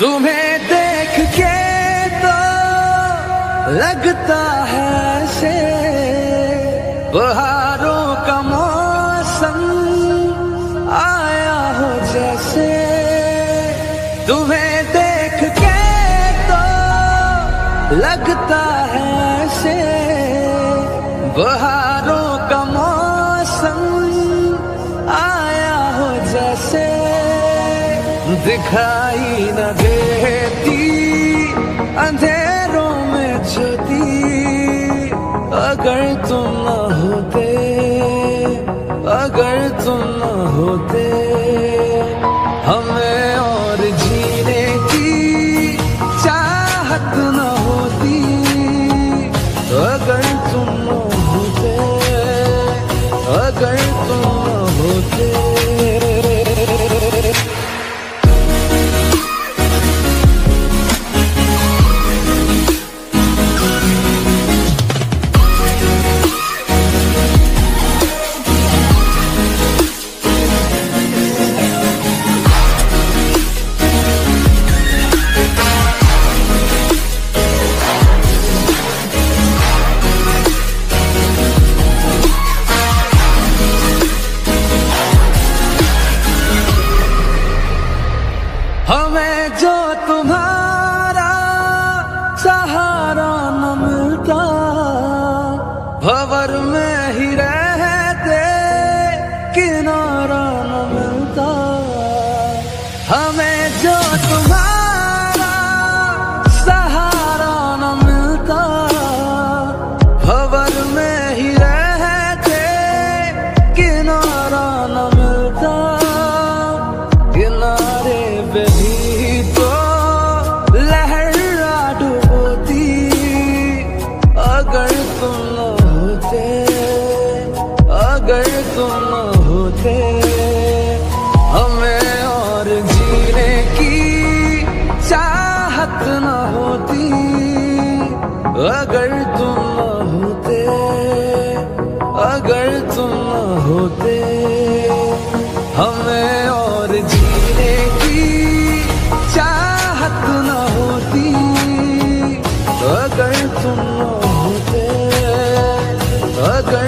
तुम्हें देख के तो लगता है से बहारों का मौसम आया हो जैसे। तुम्हें देख के तो लगता है से बहारों दिखाई न देती, अंधेरों में ज्योति अगर तुम न होते, अगर तुम न होते, हमें और जीने की चाहत न होती। अगर तुम न होते, अगर तुम न होते। तुम्हारा सहारा न मिलता। भवर में ही रहते किनारा न मिलता। हमें अगर तुम होते। हमें और जीने की चाहत न होती। अगर तुम होते, अगर तुम होते। हमें और जीने की चाहत न होती। अगर तुम होते, अगर